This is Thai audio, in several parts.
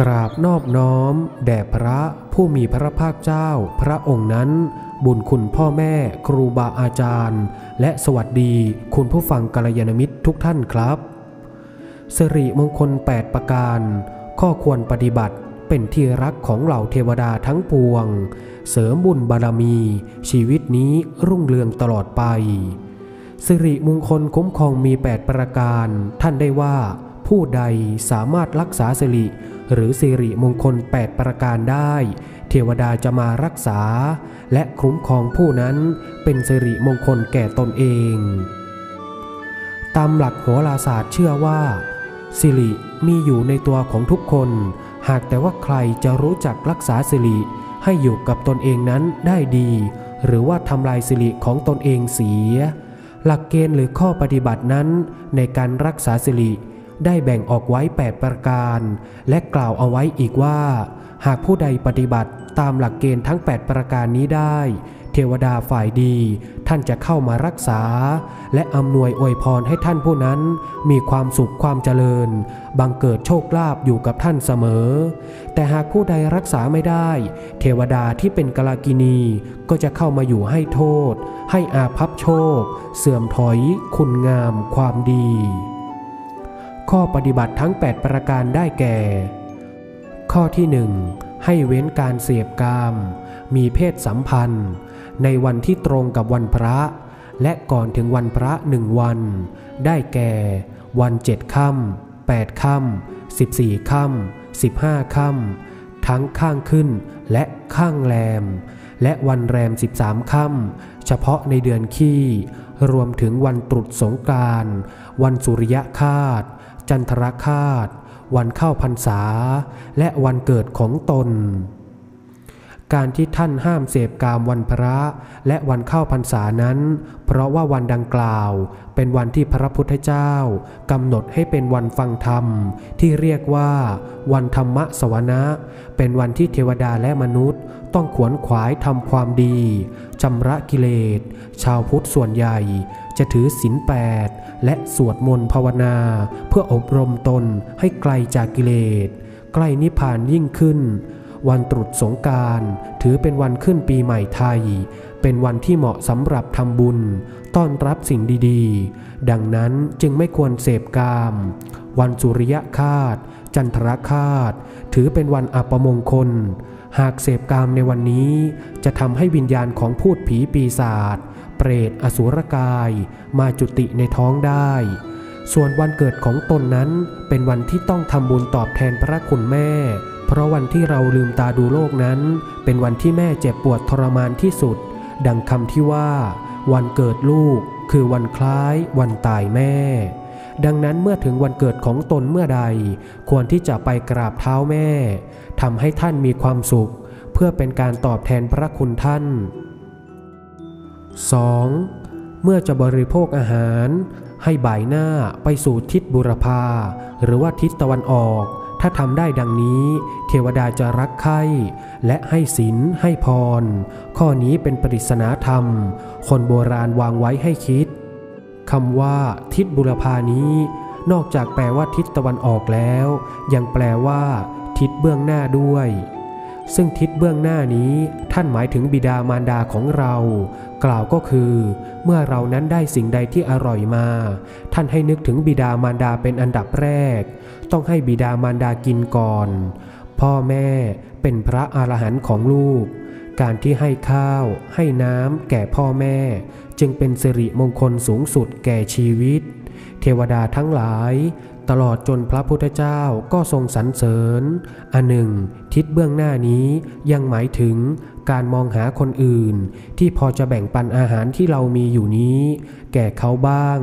กราบนอบน้อม แด่พระผู้มีพระภาคเจ้า พระองค์นั้น บุญคุณพ่อแม่ ครูบาอาจารย์ และสวัสดีคุณผู้ฟังกัลยาณมิตรทุกท่านครับสิริมงคล 8 ประการ ข้อควรปฏิบัติ เป็นที่รักของเหล่าเทวดาทั้งปวง เสริมบุญบารมี ชีวิตนี้รุ่งเรืองตลอดไป สิริมงคลคุ้มครองมี 8 ประการ ท่านได้ว่า ผู้ใดสามารถรักษาสิริ หรือสิริมงคล 8 ประการได้ เทวดาจะมารักษา และคุ้มครองผู้นั้นเป็นสิริมงคลแก่ตนเอง ตามหลักโหราศาสตร์เชื่อว่าสิริมีอยู่ในตัวของทุกคน หากแต่ว่าใครจะรู้จักรักษาสิริให้อยู่กับตนเองนั้นได้ดี หรือว่าทำลายสิริของตนเองเสีย หลักเกณฑ์หรือข้อปฏิบัตินั้น ในการรักษาสิริได้แบ่งออกไว้ 8 ประการ และกล่าวเอาไว้อีกว่า หากผู้ใดปฏิบัติตามหลักเกณฑ์ทั้ง 8 ประการนี้ได้ เทวดาฝ่ายดี ท่านจะเข้ามารักษา และอำนวยอวยพรให้ท่านผู้นั้น มีความสุขความเจริญ บังเกิดโชคลาภอยู่กับท่านเสมอ แต่หากผู้ใดรักษาไม่ได้ เทวดาที่เป็นกลากินีก็จะเข้ามาอยู่ให้โทษ ให้อาภัพโชค เสื่อมถอย คุณงาม ความดี ข้อปฏิบัติทั้ง 8 ประการได้แก่ ข้อที่หนึ่งให้เว้นการเสพกาม มีเพศสัมพันธ์ ในวันที่ตรงกับวันพระ และก่อนถึงวันพระหนึ่งวัน ได้แก่ วันเจ็ดค่ำแปดค่ำสิบสี่ค่ำสิบห้าค่ำทั้งข้างขึ้นและข้างแรม และวันแรมสิบสามค่ำเฉพาะในเดือนขี้ รวมถึงวันตรุษสงการ วันสุริยคาตจันทรคาตวันเข้าพรรษา และวันเกิดของตน การที่ท่านห้ามเสพกามวันพระและวันเข้าพรรษานั้น เพราะว่าวันดังกล่าว เป็นวันที่พระพุทธเจ้ากำหนดให้เป็นวันฟังธรรม ที่เรียกว่า วันธรรมสวนะ เป็นวันที่เทวดาและมนุษย์ ต้องขวนขวายทำความดีชำระกิเลส ชาวพุทธส่วนใหญ่ จะถือศีลแปดและสวดมนต์ภาวนา เพื่ออบรมตนให้ไกลจากกิเลส ใกล้นิพพานยิ่งขึ้น วันตรุษสงการถือเป็นวันขึ้นปีใหม่ไทย เป็นวันที่เหมาะสำหรับทำบุญ ต้อนรับสิ่งดีๆ ดังนั้นจึงไม่ควรเสพกาม วันสุริยคาตจันทรคาตถือเป็นวันอัปมงคล หากเสพกามในวันนี้ จะทำให้วิญญาณของพูดผีปีศาจเปรตอสุรกาย มาจุติในท้องได้ ส่วนวันเกิดของตนนั้นเป็นวันที่ต้องทำบุญตอบแทนพระคุณแม่ เพราะวันที่เราลืมตาดูโลกนั้น เป็นวันที่แม่เจ็บปวดทรมานที่สุด ดังคำที่ว่า วันเกิดลูก คือวันคล้าย วันตายแม่ ดังนั้นเมื่อถึงวันเกิดของตนเมื่อใด ควรที่จะไปกราบเท้าแม่ทำให้ท่านมีความสุข เพื่อเป็นการตอบแทนพระคุณท่าน 2. เมื่อจะบริโภคอาหาร ให้บ่ายหน้าไปสู่ทิศบุรพาหรือว่าทิศตะวันออก ถ้าทำได้ดังนี้ เทวดาจะรักใคร่และให้ศีลให้พร ข้อนี้เป็นปริศนาธรรม คนโบราณวางไว้ให้คิดคำว่า ทิศบุรพานี้ นอกจากแปลว่าทิศตะวันออกแล้ว ยังแปลว่า ทิศเบื้องหน้าด้วย ซึ่งทิศเบื้องหน้านี้ ท่านหมายถึงบิดามารดาของเรา กล่าวก็คือ เมื่อเรานั้นได้สิ่งใดที่อร่อยมา ท่านให้นึกถึงบิดามารดาเป็นอันดับแรก ต้องให้บิดามารดากินก่อน พ่อแม่เป็นพระอรหันต์ของลูก การที่ให้ข้าวให้น้ำแก่พ่อแม่ จึงเป็นสิริมงคลสูงสุดแก่ชีวิต เทวดาทั้งหลายตลอดจนพระพุทธเจ้าก็ทรงสรรเสริญ อันหนึ่ง ทิศเบื้องหน้านี้ยังหมายถึง การมองหาคนอื่น ที่พอจะแบ่งปันอาหารที่เรามีอยู่นี้ แก่เขาบ้าง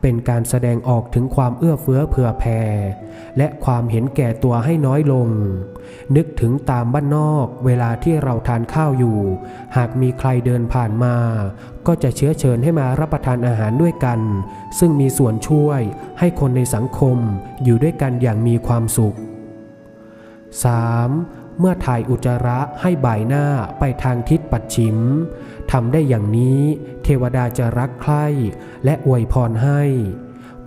เป็นการแสดงออกถึงความเอื้อเฟื้อเผื่อแผ่และความเห็นแก่ตัวให้น้อยลง นึกถึงตามบ้านนอกเวลาที่เราทานข้าวอยู่ หากมีใครเดินผ่านมา ก็จะเชื้อเชิญให้มารับประทานอาหารด้วยกัน ซึ่งมีส่วนช่วยให้คนในสังคมอยู่ด้วยกันอย่างมีความสุข 3. เมื่อถ่ายอุจจาระให้บ่ายหน้าไปทางทิศปัดฉิมทำได้อย่างนี้เทวดาจะรักใคร่และอวยพรให้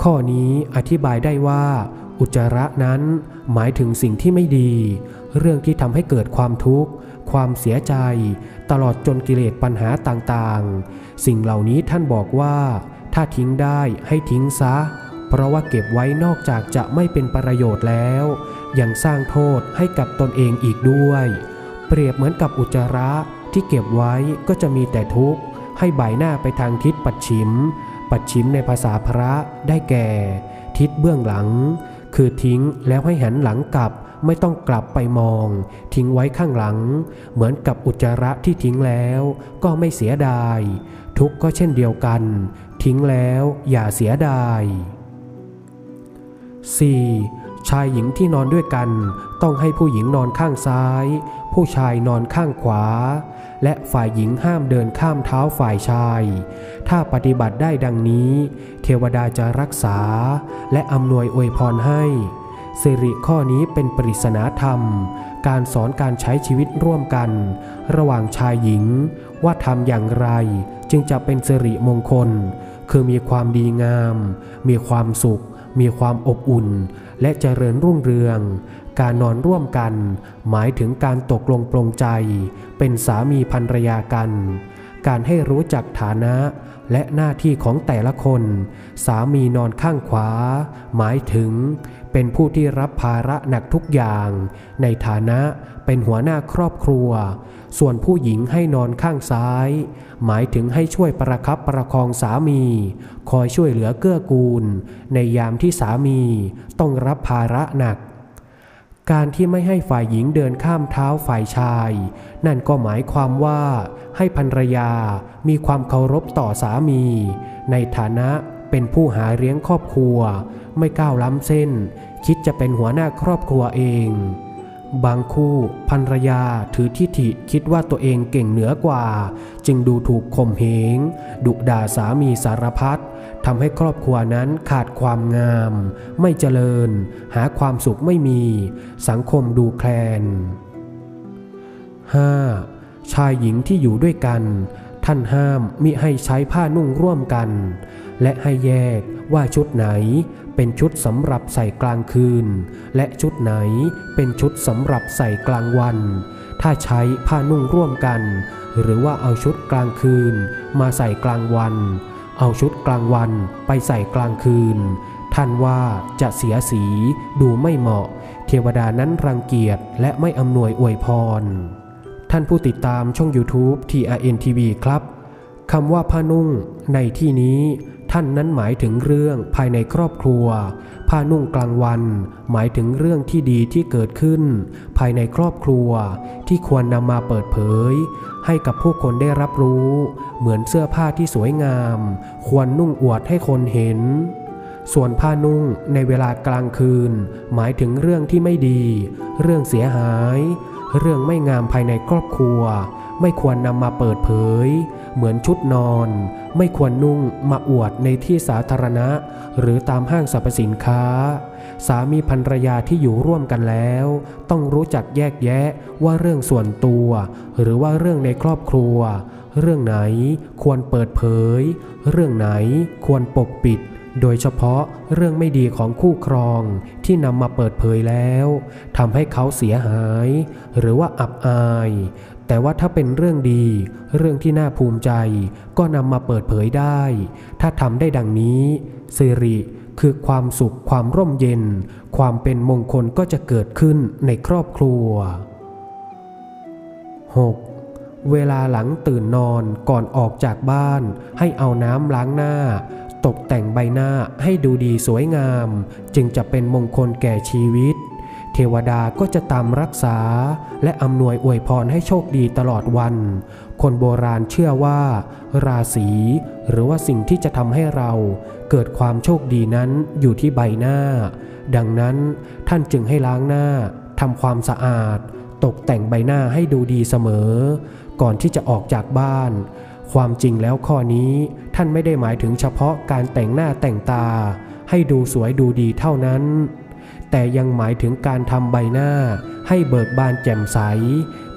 ข้อนี้อธิบายได้ว่า อุจจาระนั้นหมายถึงสิ่งที่ไม่ดี เรื่องที่ทำให้เกิดความทุกข์ ความเสียใจ ตลอดจนกิเลสปัญหาต่างๆ สิ่งเหล่านี้ท่านบอกว่า ถ้าทิ้งได้ให้ทิ้งซะ เพราะว่าเก็บไว้นอกจากจะไม่เป็นประโยชน์แล้ว ยังสร้างโทษให้กับตนเองอีกด้วย เปรียบเหมือนกับอุจจาระที่เก็บไว้ก็จะมีแต่ทุกข์ ให้บ่ายหน้าไปทางทิศปัดฉิม ปัดฉิมในภาษาพระได้แก่ ทิศเบื้องหลัง คือทิ้งแล้วให้หันหลังกลับไม่ต้องกลับไปมอง ทิ้งไว้ข้างหลัง เหมือนกับอุจจาระที่ทิ้งแล้ว ก็ไม่เสียดาย ทุกข์ก็เช่นเดียวกัน ทิ้งแล้วอย่าเสียดาย 4. ชายหญิงที่นอนด้วยกัน ต้องให้ผู้หญิงนอนข้างซ้าย ผู้ชายนอนข้างขวา และฝ่ายหญิงห้ามเดินข้ามเท้าฝ่ายชาย ถ้าปฏิบัติได้ดังนี้ เทวดาจะรักษา และอำนวยอวยพรให้สิริข้อนี้เป็นปริศนาธรรม การสอนการใช้ชีวิตร่วมกัน ระหว่างชายหญิง ว่าทำอย่างไร จึงจะเป็นสิริมงคล คือมีความดีงาม มีความสุข มีความอบอุ่นและเจริญรุ่งเรือง การนอนร่วมกัน หมายถึงการตกลงปลงใจ เป็นสามีภรรยากัน การให้รู้จักฐานะและหน้าที่ของแต่ละคน สามีนอนข้างขวา หมายถึง เป็นผู้ที่รับภาระหนักทุกอย่าง ในฐานะเป็นหัวหน้าครอบครัว ส่วนผู้หญิงให้นอนข้างซ้าย หมายถึงให้ช่วยประคับประคองสามี คอยช่วยเหลือเกื้อกูล ในยามที่สามีต้องรับภาระหนัก การที่ไม่ให้ฝ่ายหญิงเดินข้ามเท้าฝ่ายชาย นั่นก็หมายความว่าให้ภรรยามีความเคารพต่อสามี ในฐานะ เป็นผู้หาเลี้ยงครอบครัว ไม่ก้าวล้ำเส้น คิดจะเป็นหัวหน้าครอบครัวเอง บางคู่ภรรยาถือทิฐิคิดว่าตัวเองเก่งเหนือกว่า จึงดูถูกข่มเหง ดุด่าสามีสารพัดทำให้ครอบครัวนั้นขาดความงาม ไม่เจริญ หาความสุขไม่มี สังคมดูแคลน 5. ชายหญิงที่อยู่ด้วยกัน ท่านห้ามมิให้ใช้ผ้านุ่งร่วมกัน และให้แยกว่าชุดไหนเป็นชุดสำหรับใส่กลางคืน และชุดไหนเป็นชุดสำหรับใส่กลางวัน ถ้าใช้ผ้านุ่งร่วมกัน หรือว่าเอาชุดกลางคืน มาใส่กลางวัน เอาชุดกลางวันไปใส่กลางคืน ท่านว่าจะเสียสีดูไม่เหมาะ เทวดานั้นรังเกียจและไม่อำนวยอวยพร ท่านผู้ติดตามช่อง YouTube TRN TV ครับคำว่าผ้านุ่งในที่นี้ ท่านนั้นหมายถึงเรื่องภายในครอบครัว ผ้านุ่งกลางวัน หมายถึงเรื่องที่ดีที่เกิดขึ้น ภายในครอบครัวที่ควรนำมาเปิดเผย ให้กับผู้คนได้รับรู้ เหมือนเสื้อผ้าที่สวยงาม ควรนุ่งอวดให้คนเห็น ส่วนผ้านุ่งในเวลากลางคืน หมายถึงเรื่องที่ไม่ดี เรื่องเสียหาย เรื่องไม่งามภายในครอบครัว ไม่ควรนำมาเปิดเผย เหมือนชุดนอน ไม่ควรนุ่งมาอวดในที่สาธารณะ หรือตามห้างสรรพสินค้า สามีภรรยาที่อยู่ร่วมกันแล้ว ต้องรู้จักแยกแยะว่าเรื่องส่วนตัว หรือว่าเรื่องในครอบครัว เรื่องไหนควรเปิดเผย เรื่องไหนควรปกปิดโดยเฉพาะเรื่องไม่ดีของคู่ครองที่นำมาเปิดเผยแล้วทำให้เขาเสียหาย หรือว่าอับอาย แต่ว่าถ้าเป็นเรื่องดี เรื่องที่น่าภูมิใจ ก็นำมาเปิดเผยได้ ถ้าทำได้ดังนี้สิริคือความสุขความร่มเย็น ความเป็นมงคลก็จะเกิดขึ้นในครอบครัว 6. เวลาหลังตื่นนอนก่อนออกจากบ้าน ให้เอาน้ำล้างหน้า ตกแต่งใบหน้าให้ดูดีสวยงาม จึงจะเป็นมงคลแก่ชีวิต เทวดาก็จะตามรักษา และอำนวยอวยพรให้โชคดีตลอดวัน คนโบราณเชื่อว่า ราศีหรือว่าสิ่งที่จะทำให้เราเกิดความโชคดีนั้นอยู่ที่ใบหน้า ดังนั้นท่านจึงให้ล้างหน้าทำความสะอาด ตกแต่งใบหน้าให้ดูดีเสมอ ก่อนที่จะออกจากบ้าน ความจริงแล้วข้อนี้ท่านไม่ได้หมายถึงเฉพาะการแต่งหน้าแต่งตา ให้ดูสวยดูดีเท่านั้น แต่ยังหมายถึงการทำใบหน้า ให้เบิกบานแจ่มใส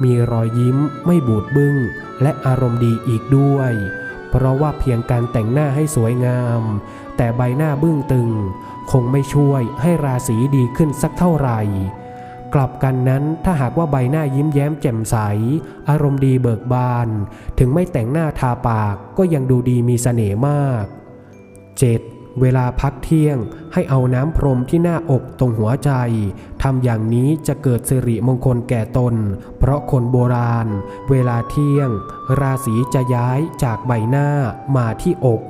มีรอยยิ้มไม่บูดบึง้ง และอารมณ์ดีอีกด้วย เพราะว่าเพียงการแต่งหน้าให้สวยงาม แต่ใบหน้าบึ้งตึง คงไม่ช่วยให้ราศีดีขึ้นสักเท่าไหร่ กลับกันนั้นถ้าหากว่าใบหน้ายิ้มแย้มแจ่มใส อารมณ์ดีเบิกบาน ถึงไม่แต่งหน้าทาปากก็ยังดูดีมีเสน่ห์มาก 7. เวลาพักเที่ยงให้เอาน้ำพรมที่หน้าอกตรงหัวใจทำอย่างนี้จะเกิดสิริมงคลแก่ตน เพราะคนโบราณ เวลาเที่ยง ราศีจะย้ายจากใบหน้ามาที่อก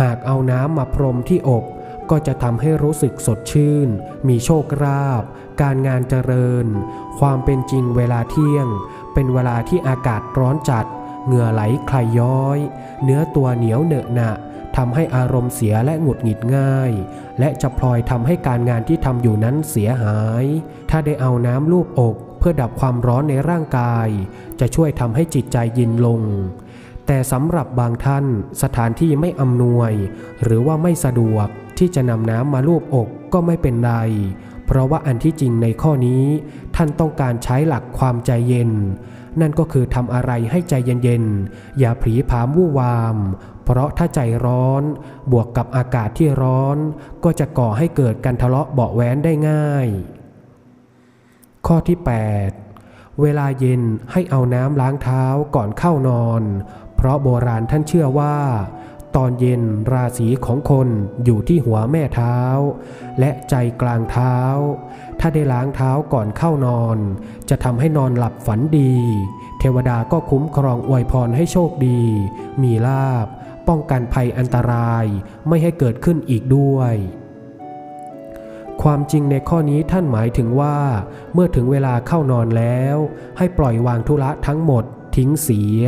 หากเอาน้ำมาพรมที่อก ก็จะทำให้รู้สึกสดชื่น มีโชคราบ การงานเจริญ ความเป็นจริงเวลาเที่ยง เป็นเวลาที่อากาศร้อนจัด เหงื่อไหลใครย้อย เนื้อตัวเหนียวเหนอะหนะ ทำให้อารมณ์เสียและหงุดหงิดง่าย และจะพลอยทำให้การงานที่ทำอยู่นั้นเสียหาย ถ้าได้เอาน้ำลูบอก เพื่อดับความร้อนในร่างกาย จะช่วยทำให้จิตใจเย็นลง แต่สำหรับบางท่านสถานที่ไม่อำนวย หรือว่าไม่สะดวกที่จะนำน้ำมาลูบอกก็ไม่เป็นไร เพราะว่าอันที่จริงในข้อนี้ ท่านต้องการใช้หลักความใจเย็น นั่นก็คือทำอะไรให้ใจเย็นๆ อย่าผีผามวู่วาม เพราะถ้าใจร้อน บวกกับอากาศที่ร้อน ก็จะก่อให้เกิดการทะเลาะเบาแว้นได้ง่าย ข้อที่ 8 เวลาเย็นให้เอาน้ำล้างเท้าก่อนเข้านอน เพราะโบราณท่านเชื่อว่า ตอนเย็นราศีของคนอยู่ที่หัวแม่เท้า และใจกลางเท้า ถ้าได้ล้างเท้าก่อนเข้านอน จะทำให้นอนหลับฝันดี เทวดาก็คุ้มครองอวยพรให้โชคดี มีลาบ ป้องกันภัยอันตรายไม่ให้เกิดขึ้นอีกด้วยความจริงในข้อนี้ท่านหมายถึงว่า เมื่อถึงเวลาเข้านอนแล้ว ให้ปล่อยวางธุระทั้งหมด ทิ้งเสีย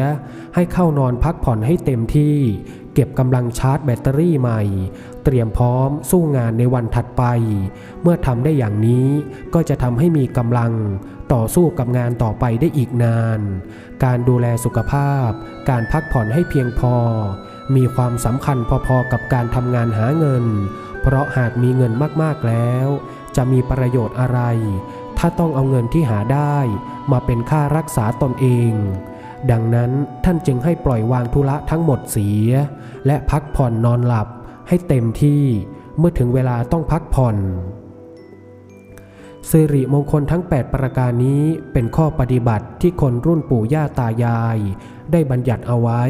ให้เข้านอนพักผ่อนให้เต็มที่ เก็บกำลังชาร์จแบตเตอรี่ใหม่ เตรียมพร้อมสู้งานในวันถัดไป เมื่อทำได้อย่างนี้ก็จะทำให้มีกำลังต่อสู้กับงานต่อไปได้อีกนาน การดูแลสุขภาพ การพักผ่อนให้เพียงพอ มีความสำคัญพอๆกับการทำงานหาเงิน เพราะหากมีเงินมากๆแล้ว จะมีประโยชน์อะไร ถ้าต้องเอาเงินที่หาได้ มาเป็นค่ารักษาตนเอง ดังนั้นท่านจึงให้ปล่อยวางธุระทั้งหมดเสีย และพักผ่อนนอนหลับให้เต็มที่เมื่อถึงเวลาต้องพักผ่อนสิริมงคลทั้ง 8 ประการนี้เป็นข้อปฏิบัติที่คนรุ่นปู่ย่าตายาย ได้บัญญัติเอาไว้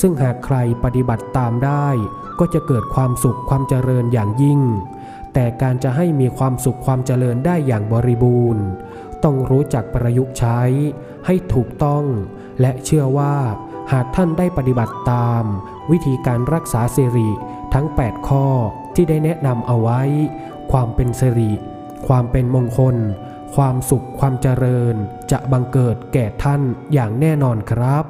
ซึ่งหากใครปฏิบัติตามได้ ก็จะเกิดความสุขความเจริญอย่างยิ่ง แต่การจะให้มีความสุขความเจริญได้อย่างบริบูรณ์ ต้องรู้จักประยุกต์ใช้ให้ถูกต้อง และเชื่อว่าหากท่านได้ปฏิบัติตาม วิธีการรักษาสิริทั้ง 8 ข้อที่ได้แนะนำเอาไว้ ความเป็นสิริ ความเป็นมงคล ความสุขความเจริญ จะบังเกิดแก่ท่านอย่างแน่นอนครับ